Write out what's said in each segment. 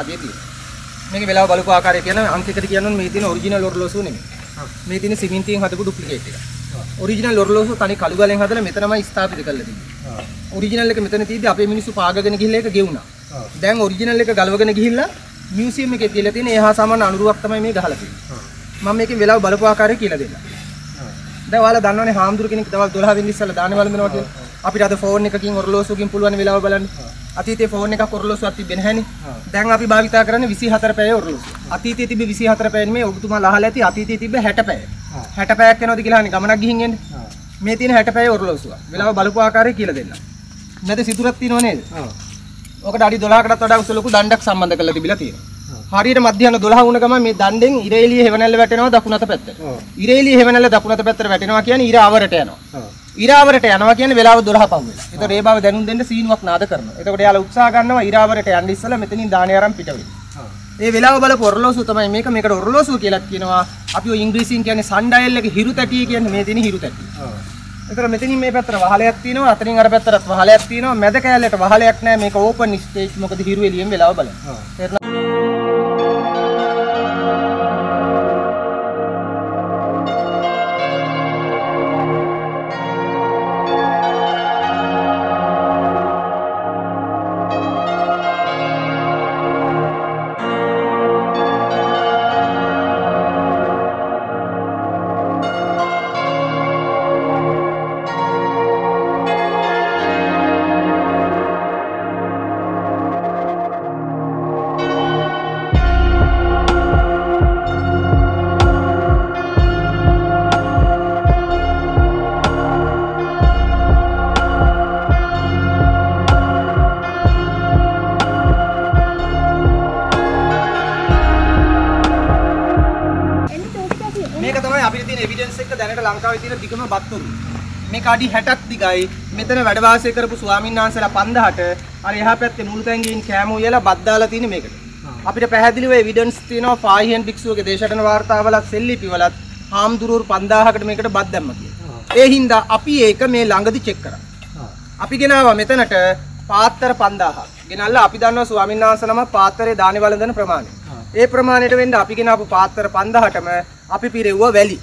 ආගේ තියෙනවා. මේකේ වෙලාව බලපු ආකාරය කියන අංකයකට කියනොත් මේ තියෙන ඔරිජිනල් ඔරලෝසුව නෙමෙයි. මේ තියෙන සිමෙන්තියෙන් හදපු ඩුප්ලිකේට් එක. ඔරිජිනල් ඔරලෝසුව තනි කළු ගලෙන් හදලා මෙතනමයි ස්ථාපිත කරලා තිබ්බේ. ඔරිජිනල් එක මෙතන තියෙද්දි අපේ මිනිස්සු පාගගෙන ගිහිල්ලා ඒක ගෙවුනා. දැන් ඔරිජිනල් එක ගලවගෙන ගිහිල්ලා මියුසියම් එකේ තියලා තියෙන එහා සමාන අනුරුවක් තමයි මේ ගහලා තියෙන්නේ. මම මේකේ වෙලාව බලපු ආකාරය කියලා දෙන්නම්. දැන් ඔයාලා දන්නවනේ හාමුදුරු කෙනෙක් දවල් 12 වෙනි ඉස්සෙල්ලා දානේ වළඳනවා කියලා. අපිට අද ෆෝන් එකකින් ඔරලෝසුවකින් පුළුවන් වෙලාව බලන්න. අතීතයේ ෆෝන් එකක් ඔරලෝසුවක් තිබෙන්නේ නැහැනේ. දැන් අපි භාවිතා කරන්නේ 24 පැය ඔරලෝසුව. අතීතයේ තිබ්බේ 24 පැය නෙමෙයි ඔබතුමා ලහලා ඇති අතීතයේ තිබ්බේ 60 පැය. 60 පැයක් යනවාද කියලා අහන්නේ ගමනක් ගිහින් එන්නේ. මේ තියෙන 60 පැය ඔරලෝසුව. වෙලාව බලපු ආකාරය කියලා දෙන්න. නැද සිතුරක් තියෙනව නේද? ඔකට අඩි 12කටත් වඩා උස ලොකු දණ්ඩක් සම්බන්ධ කරලා තිබිලා තියෙනවා. හරියට මධ්‍යහන 12 වුණ ගමන් මේ දණ්ඩෙන් ඉරේලිය හෙවණැල්ල වැටෙනවා දකුණත පැත්තට. ඉරේලිය හෙවණැල්ල දකුණත පැත්තට වැටෙනවා කියන්නේ ඉර අවරට යනවා. ඉර අවරට යනවා කියන්නේ වෙලාව 12 පහු වෙලා. ඒතකොට ඒ බව දැනුම් දෙන්න සීනුවක් නාද කරනවා. එතකොට එයාලා උත්සාහ ගන්නවා ඉර අවරට යන්න ඉස්සලා මෙතනින් දානේ අරන් පිට වෙන්න. ඒ වෙලාව බලපු ඔරලෝසුව තමයි මේක මේකට ඔරලෝසුව කියලා කියනවා. අපි ඔය ඉංග්‍රීසියෙන් කියන්නේ සන්ඩයල් එක හිරු තැටිය කියන්නේ මේ තියෙන හිරු තැටිය. ඒතර මෙතනින් මේ පැත්තට වහලයක් තියෙනවා අතනින් අර පැත්තට වහලයක් තියෙනවා මැද කෑල්ලට වහලයක් නැහැ මේක ඕපන් ස්ටේජ් මොකද හිරු එළියෙන් වෙලාව බලන්න. එවිඩන්ස් එක දැනට ලංකාවේ තියෙන දිගම බත්තුරු. මේක අඩි 60ක් දිගයි. මෙතන වැඩ වාසය කරපු ස්වාමීන් වහන්සේලා 5000ට අර එහා පැත්තේ මුළු තැන්ගින් කෑම උයලා බත් දාලා තියෙන මේකට. අපිට පැහැදිලිව එවිඩන්ස් තියෙනවා ෆායිහෙන් භික්ෂුවගේ දේශටන වාර්තාවලත් සෙල්ලිපිවලත් හාමුදුරුවෝ 5000කට මේකට බත් දැම්ම කියලා. ඒ හින්දා අපි ඒක මේ ළඟදි චෙක් කරා. අපි ගෙනාවා මෙතනට පාත්තර 5000ක්. ගෙනල්ලා අපි දන්නවා ස්වාමීන් වහන්සේ නම පාත්තරේ දානි වළඳන ප්‍රමාණය. ඒ ප්‍රමාණයට වෙන්න අපි ගෙනාපු පාත්තර 5000ටම අපි පිරෙව්වා වැලි.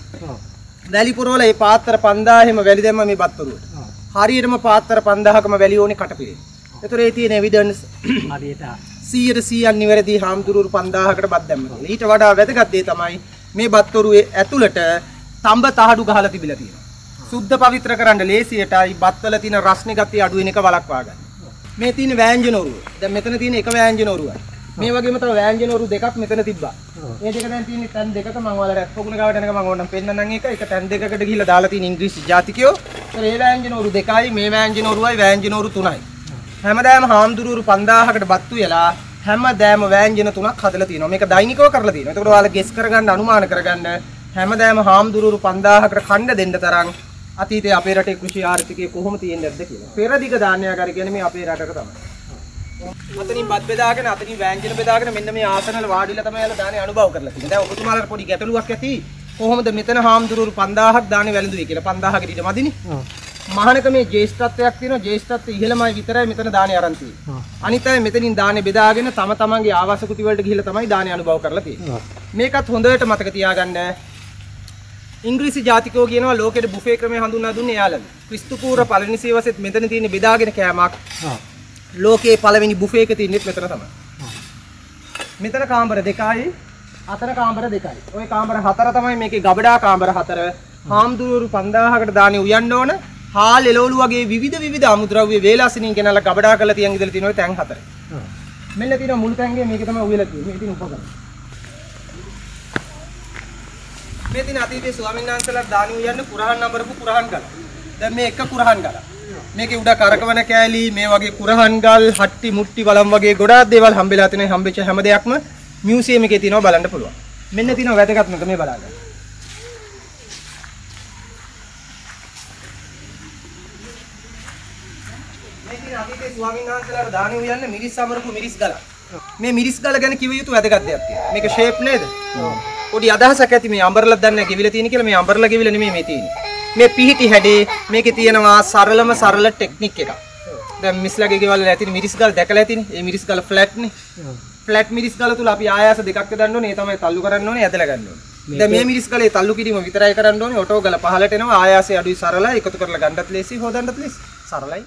වැලි පුරවල මේ පාත්තර 5000ෙම වැලි දැම්ම මේ බත්තුරුවට. හරියටම පාත්තර 5000කම වැලි ඕනේ කටපිරේ. ඒතර ඒ තියෙන එවිඩන්ස් හරියට 100ට 100ක් නිවැරදි හාමුදුරුවෝ 5000කට බත් දැම්ම. ඊට වඩා වැදගත් දේ තමයි මේ බත්තුරුවේ ඇතුළට තඹ තහඩු ගහලා තිබිලා තියෙනවා. සුද්ධ පවිත්‍ර කරන්න ලේසියටයි බත්වල තියෙන රස්නේ ගතිය අඩු වෙන එක වළක්වා ගන්න. මේ තියෙන වෑංජන ඔරුව. දැන් මෙතන තියෙන එක වෑංජන ඔරුවයි. මේ වගේම තව වෑංජන ඔරු දෙකක් මෙතන තිබ්බා. මේ දෙක දැන් තියෙන්නේ තැන් දෙකක මම ඔයාලට පොකුණ ගාවට යනක මම ඕනම් පෙන්නන්නම් එක. එක තැන් දෙකකට ගිහිල්ලා දාලා තියෙන ඉංග්‍රීසි ජාතිකයෝ. ඒතර ඒ වෑංජන ඔරු දෙකයි මේ වෑංජන ඔරුවයි වෑංජන ඔරු තුනයි. හැමදාම හාමුදුරුවෝ 5000කට බත්තු වෙලා හැමදාම වෑංජන තුනක් හදලා තියෙනවා. මේක දෛනිකව කරලා තියෙනවා. ඒකට ඔයාලා ගෙස් කරගන්න අනුමාන කරගන්න හැමදාම හාමුදුරුවෝ 5000කට ඛණ්ඩ දෙන්න තරම් අතීතයේ අපේ රටේ කෘෂි ආර්ථිකය කොහොම තියෙන්නේ නැද්ද කියලා. පෙරදිග ධාන්‍යාගාර කියන්නේ මේ අපේ රටක තමයි. අතනින් බත් බෙදාගෙන අතනින් වෑංජන බෙදාගෙන මෙන්න මේ ආසනවල වාඩිලා තමයි යාලා දානේ අනුභව කරලා තියෙන්නේ. දැන් ඔබතුමාලට පොඩි ගැටලුවක් ඇති. කොහොමද මෙතන හාමුදුරුවෝ 5000ක් දානේ වැළඳුවේ කියලා. 5000කට ඊට මදිනේ. මහානකමේ ජේෂ්ඨත්වයක් තියෙනවා. ජේෂ්ඨත්වය ඉහළමයි විතරයි මෙතන දානේ අරන් තියෙන්නේ. අනිත් අය මෙතනින් දානේ බෙදාගෙන තම තමන්ගේ ආවාස කුටි වලට ගිහිල්ලා තමයි දානේ අනුභව කරලා තියෙන්නේ. මේකත් හොඳට මතක තියාගන්න. ඉංග්‍රීසි ජාතිකයෝ කියනවා ලෝකෙට බුෆේ ක්‍රමය හඳුන්වා දුන්නේ එයාලම. ක්‍රිස්තු පූර්ව පළවෙනි සියවසෙත් මෙතන තියෙන බෙදාගෙන කෑමක් ලෝකයේ පළවෙනි බුෆේ එක තියෙන්නේ මෙතන තමයි. මෙතන කාමර දෙකයි අතන කාමර දෙකයි. ওই කාමර හතර තමයි මේකේ ගබඩා කාමර හතර. හාමුදුරුවෝ 5000කට දානේ උයන්න ඕන. හාල් එළවලු වගේ විවිධ විවිධ අමුද්‍රව්‍ය වේලාසනින් ගෙනල්ලා ගබඩා කරලා තියන් ඉඳලා තියෙන ওই තැන් හතර. මෙන්න තියෙන මුළු තැන්ගේ මේක තමයි උයලා තියෙන්නේ. මේ තියෙන උපකරණ. මේ තියෙන අතීතයේ ස්වාමීන් වහන්සේලා දානි උයන්න කුරහන් නඹරපු කුරහන් ගල. දැන් මේ එක කුරහන් ගල. මේකේ උඩ කරකවන කෑලි මේ වගේ කුරහන් ගල්, හට්ටි මුට්ටි වලම් වගේ ගොඩාක් දේවල් හම්බෙලා තියෙන හම්බෙච්ච හැම දෙයක්ම මියුසියම් එකේ තියෙනවා බලන්න පුළුවන්. මෙන්න තියෙනවා වැදගත්ම එක මේ බලන්න. මේ තියෙන අතීතයේ ස්වාමීන් වහන්සේලාට දානි උයන්න මිරිස් අමරපු මිරිස් ගල. මේ මිරිස් ගල ගැන කිව යුතු වැදගත් දෙයක් තියෙනවා. මේක ෂේප් නේද? පොඩි අදහසක් ඇති මේ අඹරලා දන්නේ කිවිලා තියෙන කියලා මේ අඹරලා කිවිලා නෙමෙයි මේ තියෙන්නේ. මේ පිහිටි හැඩේ මේකේ තියෙනවා සරලම සරල ටෙක්නික් එකක්. දැන් මිස්ලාගේ ගෙවල් ඇතින මිරිස් ගල් දැකලා ඇතිනේ. ඒ මිරිස් ගල් ෆ්ලැට් නේ. ෆ්ලැට් මිරිස් ගල තුල අපි ආයාස දෙකක් දාන්න ඕනේ. ඒ තමයි තල්ලු කරන්න ඕනේ, ඇදලා ගන්න ඕනේ. දැන් මේ මිරිස් ගලේ තල්ලු කිරීම විතරයි කරන්න ඕනේ. ඔටෝ ගල පහලට එනවා. ආයාසය අඩුයි සරලයි. එකතු කරලා ගන්නත් ලේසි, හොදන්නත් ලේසි. සරලයි.